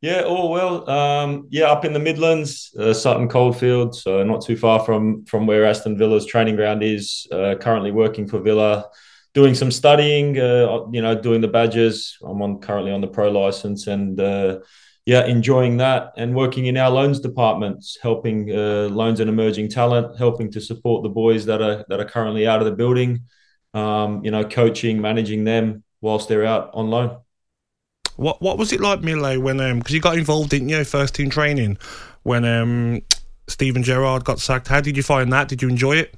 Yeah, all well. Um, yeah, up in the Midlands, uh, Sutton Coldfield, so not too far from from where Aston Villa's training ground is. Uh, currently working for Villa, doing some studying. Uh, you know, doing the badges. I'm on currently on the pro license, and uh, yeah, enjoying that and working in our loans departments, helping uh, loans and emerging talent, helping to support the boys that are that are currently out of the building. Um, you know, coaching, managing them whilst they're out on loan. What what was it like, Mile, when um because you got involved, didn't you, first team training when um Steven Gerrard got sacked? How did you find that? Did you enjoy it?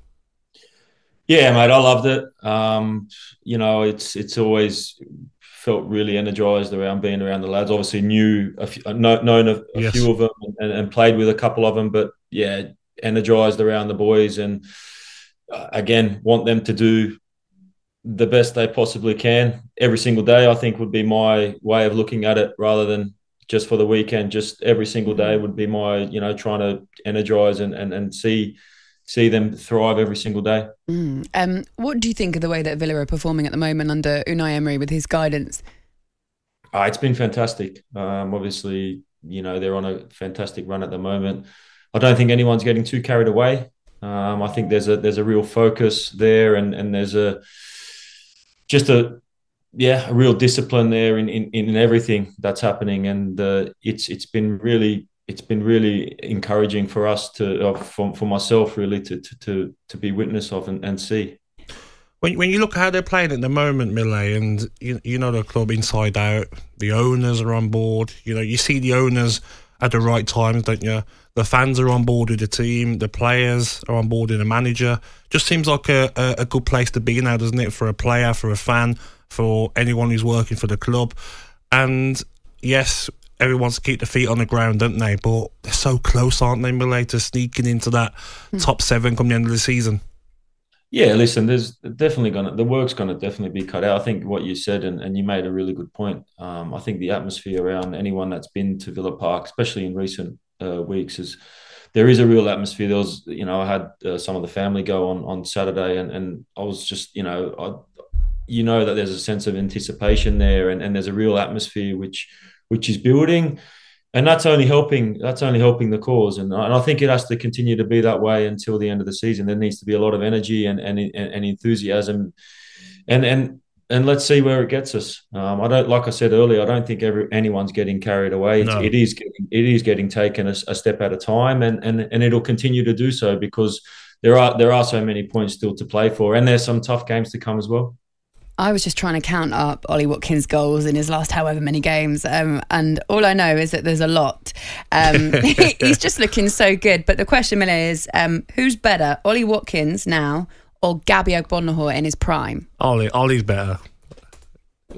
Yeah, mate, I loved it. Um, you know, it's it's always felt really energized around being around the lads. Obviously, knew a few, known a, a yes. few of them and, and, played with a couple of them, but yeah, energized around the boys and uh, again want them to do the best they possibly can every single day. I think would be my way of looking at it, rather than just for the weekend. Just every single day would be my, you know, trying to energize and and, and see see them thrive every single day. Mm. Um, what do you think of the way that Villa are performing at the moment under Unai Emery with his guidance? Uh, it's been fantastic. Um, obviously, you know they're on a fantastic run at the moment. I don't think anyone's getting too carried away. Um, I think there's a there's a real focus there, and and there's a just a yeah a real discipline there in in, in everything that's happening and uh, it's it's been really it's been really encouraging for us to uh, for, for myself really to, to to to be witness of and, and see when, when you look at how they're playing at the moment, Mile, and you, you know the club inside out, the owners are on board. You know, you see the owners at the right times, don't you? The fans are on board with the team. The players are on board with the manager. Just seems like a, a, a good place to be now, doesn't it? For a player, for a fan, for anyone who's working for the club. And yes, everyone wants to keep the feet on the ground, don't they? But they're so close, aren't they, Mile, to sneaking into that mm. top seven come the end of the season? Yeah, listen, there's definitely gonna the work's gonna definitely be cut out. I think what you said and, and you made a really good point. Um, I think the atmosphere around anyone that's been to Villa Park, especially in recent uh, weeks, is there is a real atmosphere. There was, you know, I had uh, some of the family go on on Saturday, and and I was just, you know, I, you know that there's a sense of anticipation there, and, and there's a real atmosphere which which is building and that's only helping that's only helping the cause and, and I think it has to continue to be that way until the end of the season there needs to be a lot of energy and and, and enthusiasm and and and let's see where it gets us. Um, I don't, like I said earlier, I don't think every, anyone's getting carried away. No. It is getting, it is getting taken a, a, step at a time, and and and it'll continue to do so because there are there are so many points still to play for, and there's some tough games to come as well. I was just trying to count up Ollie Watkins' goals in his last however many games, um, and all I know is that there's a lot. Um, he's just looking so good. But the question, Mile, is um, who's better, Ollie Watkins now or Gabby Agbonlahor in his prime? Ollie, Ollie's better.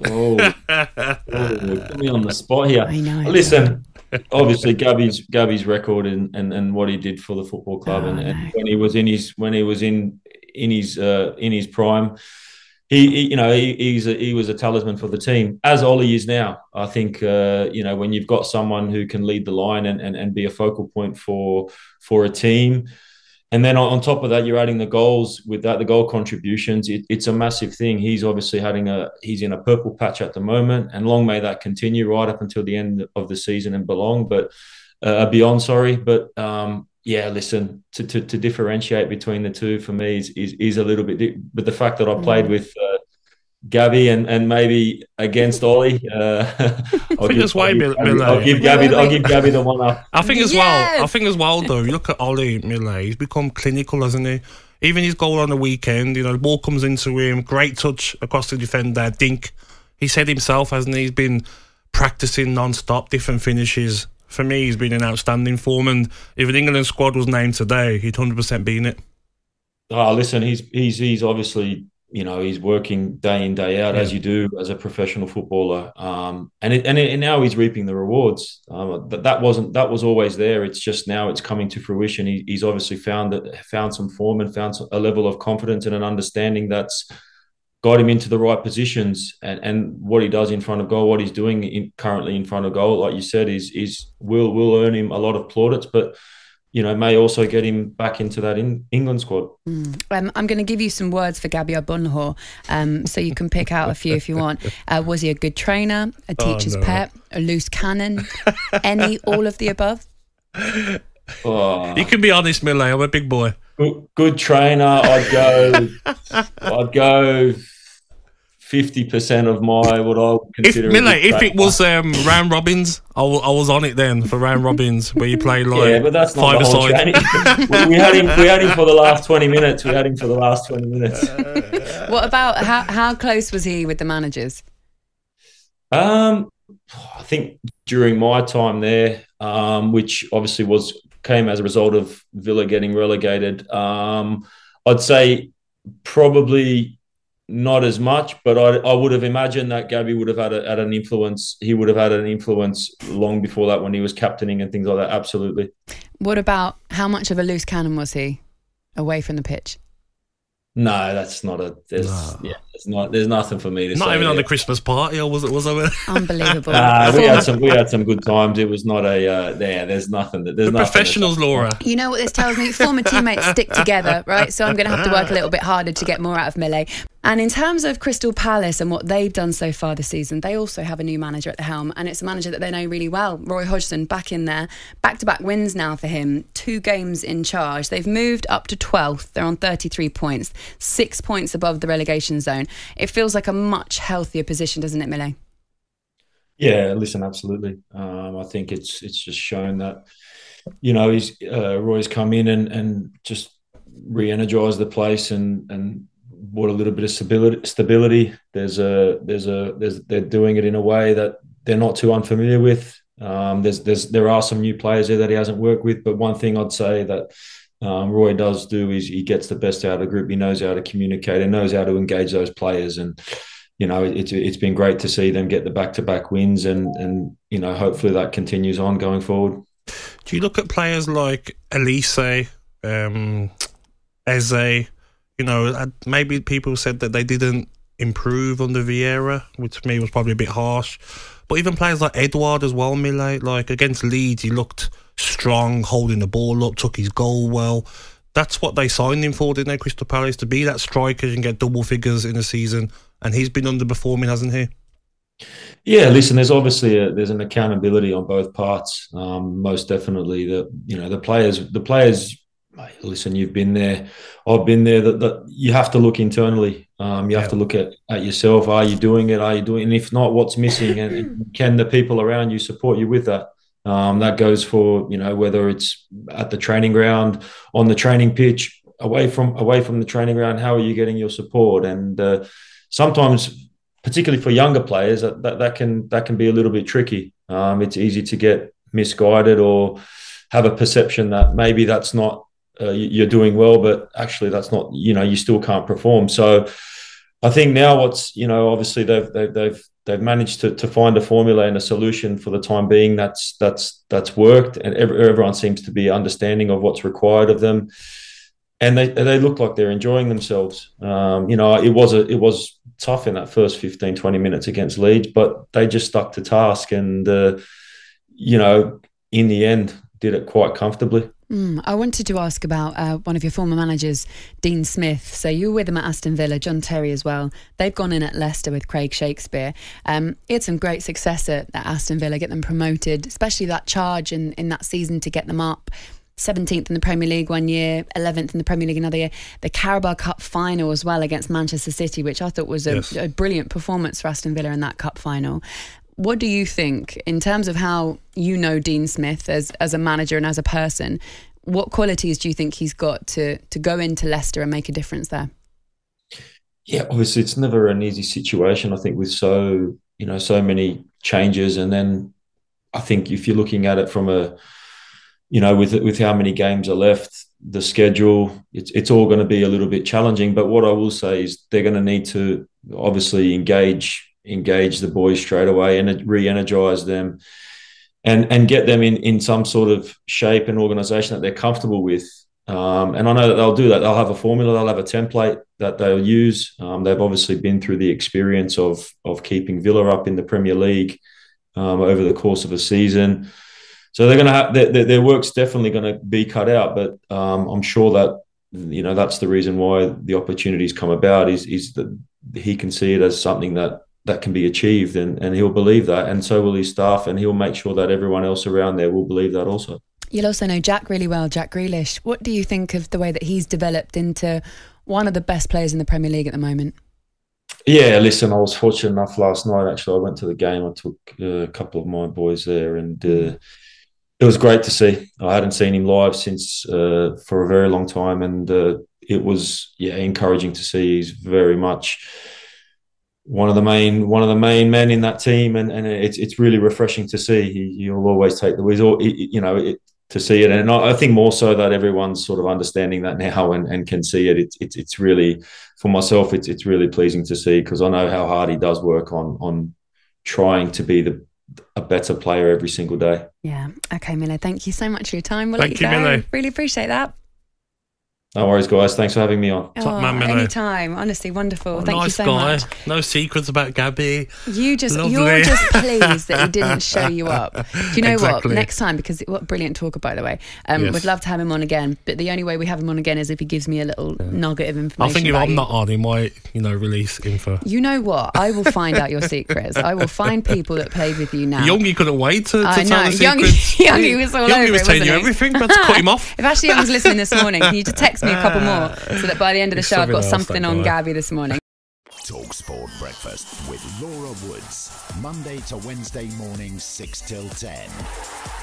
Oh, oh put me on the spot here. I know. Listen, obviously Gabby's Gabby's record and, and, and what he did for the football club, oh, and, and when he was in his when he was in in his uh, in his prime he, he, you know, he, a, he was a talisman for the team, as Ollie is now. I think, uh, you know, when you've got someone who can lead the line and, and, and be a focal point for for a team, and then on top of that, you're adding the goals with that, the goal contributions. It, it's a massive thing. He's obviously having a he's in a purple patch at the moment, and long may that continue right up until the end of the season and belong. But uh, beyond, sorry, but um, yeah, listen, to, to, to, differentiate between the two for me is, is, is a little bit, but the fact that I played mm. with uh, Gabby and, and maybe against Ollie, uh, I'll, give, I'll, way, give Gabby, I'll give Gabby, I'll give Gabby the one up. I think as yes! well, I think as well though, you look at Ollie Mile, he's become clinical, hasn't he? Even his goal on the weekend, you know, the ball comes into him, great touch across the defender, dink. He said himself, hasn't he? He's been practicing non-stop, different finishes for me, he's been an outstanding form. And if an England squad was named today, he'd hundred percent be in it. Oh, listen, he's he's he's obviously you know he's working day in day out yeah. as you do as a professional footballer, um, and it, and, it, and now he's reaping the rewards. Um, that that wasn't that was always there. It's just now it's coming to fruition. He, he's obviously found that found some form and found a level of confidence and an understanding that's got him into the right positions and, and what he does in front of goal, what he's doing in, currently in front of goal, like you said, is is will will earn him a lot of plaudits. But you know, may also get him back into that in England squad. Mm. Um, I'm going to give you some words for Gabby Agbonlahor, um, so you can pick out a few if you want. Uh, was he a good trainer, a oh, teacher's oh, no. pet, a loose cannon, any, all of the above? Oh. You can be honest, Mile. I'm a big boy. Good, good trainer. I'd go. I'd go fifty percent of my what I would consider. If, Mile, if it was um, round robins, I, w- I was on it then for round robins where you play like yeah, but that's not five aside. we, we, had him. We had him for the last twenty minutes. We had him for the last twenty minutes. what about how how close was he with the managers? Um, I think during my time there, um, which obviously was came as a result of Villa getting relegated. Um, I'd say probably not as much, but I, I would have imagined that Gabby would have had, a, had an influence. He would have had an influence long before that when he was captaining and things like that. Absolutely. What about how much of a loose cannon was he away from the pitch? No, that's not a. There's, no. Yeah, there's not. There's nothing for me to not say. even on the Christmas party, or was it? Was it? Unbelievable. uh, we had some. We had some good times. It was not a. Uh, there. There's nothing. That, there's the professionals, Laura. You know what this tells me? Former teammates stick together, right? So I'm going to have to work a little bit harder to get more out of Mile. And in terms of Crystal Palace and what they've done so far this season, they also have a new manager at the helm, and it's a manager that they know really well. Roy Hodgson back in there, back to back wins now for him, two games in charge. They've moved up to 12th, they're on 33 points, six points above the relegation zone. It feels like a much healthier position, doesn't it, Mile? Yeah, listen, absolutely. Um, I think it's it's just shown that you know he's uh, Roy's come in and and just re-energized the place and and brought a little bit of stability. Stability. There's a there's a there's they're doing it in a way that they're not too unfamiliar with. Um, there's there's there are some new players there that he hasn't worked with, but one thing I'd say that um, Roy does do is he gets the best out of the group. He knows how to communicate and knows how to engage those players. And you know, it's it's been great to see them get the back to back wins, and and you know, hopefully that continues on going forward. Do you look at players like Olise, um, Eze? You know, maybe people said that they didn't improve under Vieira, which to me was probably a bit harsh. But even players like Edouard as well, Mile, like against Leeds, he looked strong, holding the ball up, took his goal well. That's what they signed him for, didn't they, Crystal Palace, to be that striker and get double figures in a season. And he's been underperforming, hasn't he? Yeah, listen. There's obviously a, there's an accountability on both parts. Um, most definitely, the you know the players the players listen, you've been there, I've been there. That, that you have to look internally. Um, you have yeah. to look at, at yourself. Are you doing it? Are you doing? And if not, what's missing? And can the people around you support you with that? Um, that goes for you know whether it's at the training ground, on the training pitch, away from away from the training ground. How are you getting your support? And uh, sometimes, particularly for younger players, that, that, that can that can be a little bit tricky. Um, it's easy to get misguided or have a perception that maybe that's not uh, you're doing well, but actually that's not, you know, you still can't perform. So I think now what's, you know, obviously they've, they've, they've, they've managed to, to find a formula and a solution for the time being that's, that's, that's worked. And everyone seems to be understanding of what's required of them. And they, they look like they're enjoying themselves. Um, you know, it was a, it was tough in that first 15, 20 minutes against Leeds, but they just stuck to task and, uh, you know, in the end, did it quite comfortably. Mm, I wanted to ask about uh, one of your former managers, Dean Smith. So you were with him at Aston Villa, John Terry as well. They've gone in at Leicester with Craig Shakespeare. Um, he had some great success at, at, Aston Villa, get them promoted, especially that charge in, in that season to get them up. 17th in the Premier League one year, 11th in the Premier League another year. The Carabao Cup final as well against Manchester City, which I thought was a, yes. a brilliant performance for Aston Villa in that cup final what do you think in terms of how you know Dean Smith as as a manager and as a person? What qualities do you think he's got to to go into Leicester and make a difference there? Yeah, obviously it's never an easy situation. I think with so you know so many changes, and then I think if you're looking at it from a you know with with how many games are left, the schedule, it's it's all going to be a little bit challenging. But what I will say is they're going to need to obviously engage engage the boys straight away and re-energize them and and get them in in some sort of shape and organization that they're comfortable with um, and I know that they'll do that. They'll have a formula. They'll have a template that they'll use. Um, they've obviously been through the experience of of keeping Villa up in the Premier League um, over the course of a season. so they're going to have their, their, work's definitely going to be cut out. But um, I'm sure that you know that's the reason why the opportunities come about is is that he can see it as something that that can be achieved and, and he'll believe that and so will his staff and he'll make sure that everyone else around there will believe that also you'll also know jack really well jack Grealish. what do you think of the way that he's developed into one of the best players in the premier league at the moment yeah, listen, I was fortunate enough last night. Actually, I went to the game. I took uh, a couple of my boys there, and uh, it was great to see. I hadn't seen him live since uh, for a very long time, and uh, it was yeah encouraging to see. He's very much one of the main one of the main men in that team, and, and it's it's really refreshing to see. He, will always take the whistle. You know, it, to see it. And I think more so that everyone's sort of understanding that now and, and can see it. It's, it's, it's really, for myself, it's, it's really pleasing to see because I know how hard he does work on, on trying to be the, a better player every single day. Yeah. Okay, Mile, thank you so much for your time. We'll thank you, Mile. Really appreciate that. No worries, guys. Thanks for having me on. Oh, man, anytime. Honestly, wonderful. Oh, Thank nice you so guy. much. No secrets about Gabby. You just Lovely. you're just pleased that he didn't show you up. Do you know exactly. what? Next time, because what brilliant talker by the way. Um, yes. We'd love to have him on again, but the only way we have him on again is if he gives me a little yeah. nugget of information. I think if I'm you. not on, he might, you know, release info. You know what? I will find out your secrets. I will find people that played with you now. Youngie couldn't wait to, to I tell know. the secrets. Youngie was all Youngie over was it, telling you everything, but to cut him off. If Ashley Young was listening this morning, can you just text me a couple more? so that by the end of the show, I've got something on Gabby this morning. Talk Sport Breakfast with Laura Woods, Monday to Wednesday morning, 6 till 10.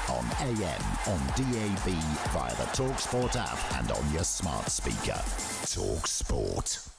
On AM, on DAB, via the Talk Sport app, and on your smart speaker. Talk Sport.